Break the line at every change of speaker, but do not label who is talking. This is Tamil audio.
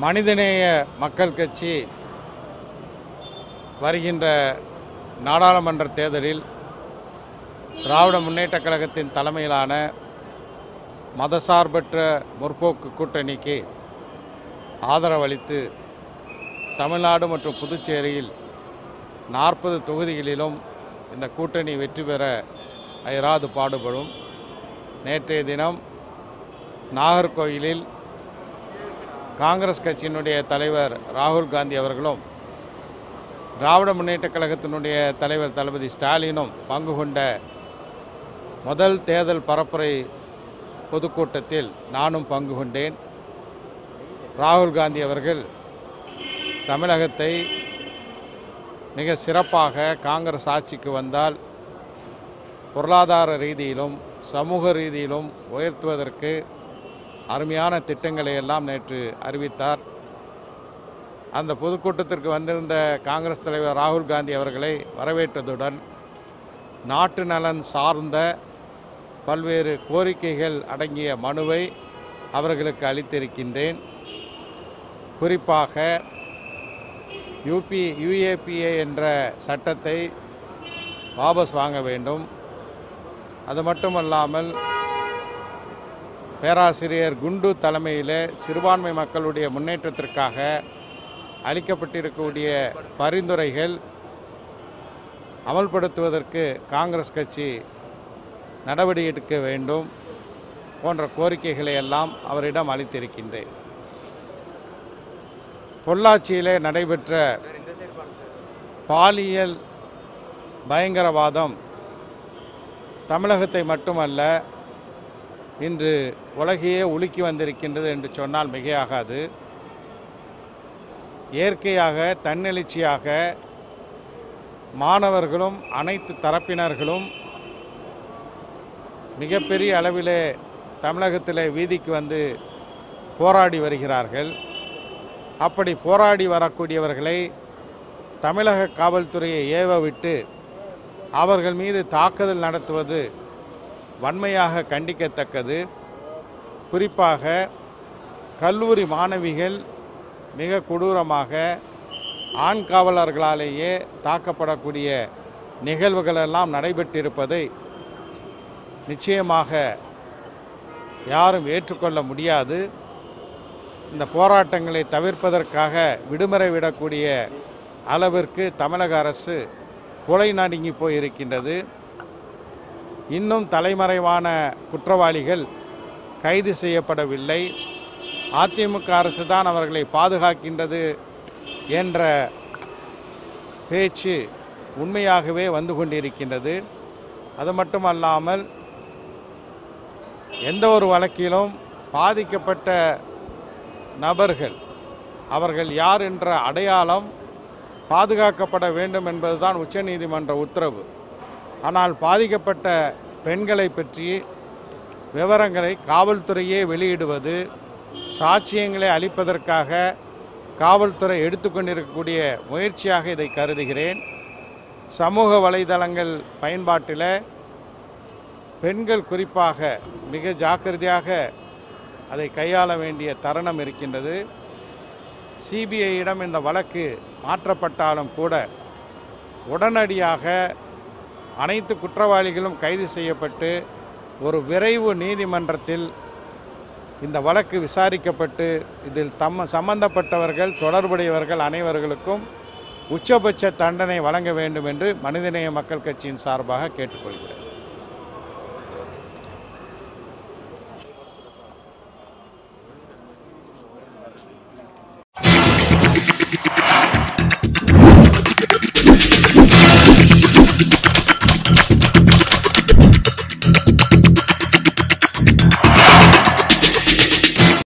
மனிதநேய மக்கள் கட்சி வருகின்ற நாடாளுமன்ற தேர்தலில் திராவிட முன்னேற்றக் கழகத்தின் தலைமையிலான மதசார்பற்ற முற்போக்கு கூட்டணிக்கு ஆதரவளித்து தமிழ்நாடு மற்றும் புதுச்சேரியில் நாற்பது தொகுதிகளிலும் இந்த கூட்டணி வெற்றி பெற அயராது பாடுபடும். நேற்றைய தினம் நாகர்கோயிலில் காங்கிரஸ் கட்சியினுடைய தலைவர் ராகுல் காந்தி அவர்களும் திராவிட முன்னேற்றக் கழகத்தினுடைய தலைவர் தளபதி ஸ்டாலினும் பங்கு கொண்ட முதல் தேர்தல் பரப்புரை பொதுக்கூட்டத்தில் நானும் பங்கு கொண்டேன். ராகுல் காந்தி அவர்கள் தமிழகத்தை மிக சிறப்பாக காங்கிரஸ் ஆட்சிக்கு வந்தால் பொருளாதார ரீதியிலும் சமூக ரீதியிலும் உயர்த்துவதற்கு அருமையான திட்டங்களை எல்லாம் நேற்று அறிவித்தார். அந்த பொதுக்கூட்டத்திற்கு வந்திருந்த காங்கிரஸ் தலைவர் ராகுல் காந்தி அவர்களை வரவேற்றதுடன் நாட்டு நலன் சார்ந்த பல்வேறு கோரிக்கைகள் அடங்கிய மனுவை அவர்களுக்கு அளித்திருக்கின்றேன். குறிப்பாக யூபி யுஏபிஏ என்ற சட்டத்தை வாபஸ் வாங்க வேண்டும். அது மட்டுமல்லாமல் பேராசிரியர் குண்டு தலைமையில் சிறுபான்மை மக்களுடைய முன்னேற்றத்திற்காக அளிக்கப்பட்டிருக்கக்கூடிய பரிந்துரைகள் அமல்படுத்துவதற்கு காங்கிரஸ் கட்சி நடவடிக்கை எடுக்க வேண்டும் போன்ற கோரிக்கைகளை எல்லாம் அவரிடம் அளித்திருக்கின்றேன். பொள்ளாச்சியிலே நடைபெற்ற பாலியல் பயங்கரவாதம் தமிழகத்தை மட்டுமல்ல இன்று உலகையே உலுக்கி வந்திருக்கின்றது என்று சொன்னால் மிகையாகாது. இயற்கையாக தன்னெழுச்சியாக மாணவர்களும் அனைத்து தரப்பினர்களும் மிகப்பெரிய அளவிலே தமிழகத்திலே வீதிக்கு வந்து போராடி வருகிறார்கள். அப்படி போராடி வரக்கூடியவர்களை தமிழக காவல்துறையை ஏவ விட்டு அவர்கள் மீது தாக்குதல் நடத்துவது வன்மையாக கண்டிக்கத்தக்கது. குறிப்பாக கல்லூரி மாணவிகள் மிக கொடூரமாக ஆண் காவலர்களாலேயே தாக்கப்படக்கூடிய நிகழ்வுகளெல்லாம் நடைபெற்றிருப்பதை நிச்சயமாக யாரும் ஏற்றுக்கொள்ள முடியாது. இந்த போராட்டங்களை தவிர்ப்பதற்காக விடுமுறை விடக்கூடிய அளவிற்கு தமிழக அரசு கொலை நடுங்கி போயிருக்கின்றது. இன்னும் தலைமறைவான குற்றவாளிகள் கைது செய்யப்படவில்லை. அதிமுக அரசு தான் அவர்களை பாதுகாக்கின்றது என்ற பேச்சு உண்மையாகவே வந்து கொண்டிருக்கின்றது. அது மட்டுமல்லாமல் எந்த ஒரு வழக்கிலும் பாதிக்கப்பட்ட நபர்கள் அவர்கள் யார் என்ற அடையாளம் பாதுகாக்கப்பட வேண்டும் என்பதுதான் உச்சநீதிமன்ற உத்தரவு. ஆனால் பாதிக்கப்பட்ட பெண்களை பற்றி விவரங்களை காவல்துறையே வெளியிடுவது சாட்சியங்களை அளிப்பதற்காக காவல்துறை எடுத்துக்கொண்டிருக்கக்கூடிய முயற்சியாக இதை கருதுகிறேன். சமூக வலைதளங்கள் பயன்பாட்டில் பெண்கள் குறிப்பாக மிக ஜாக்கிரதையாக அதை கையாள வேண்டிய தருணம் இருக்கின்றது. சிபிஐயிடம் இந்த வழக்கு மாற்றப்பட்டாலும் கூட உடனடியாக அனைத்து குற்றவாளிகளும் கைது செய்யப்பட்டு ஒரு விரைவு நீதிமன்றத்தில் இந்த வழக்கு விசாரிக்கப்பட்டு இதில் தம் சம்பந்தப்பட்டவர்கள் தொடர்புடையவர்கள் அனைவர்களுக்கும் உச்சபட்ச தண்டனை வழங்க வேண்டும் என்று மனிதநேய மக்கள் கட்சியின் சார்பாக கேட்டுக்கொள்கிறேன்.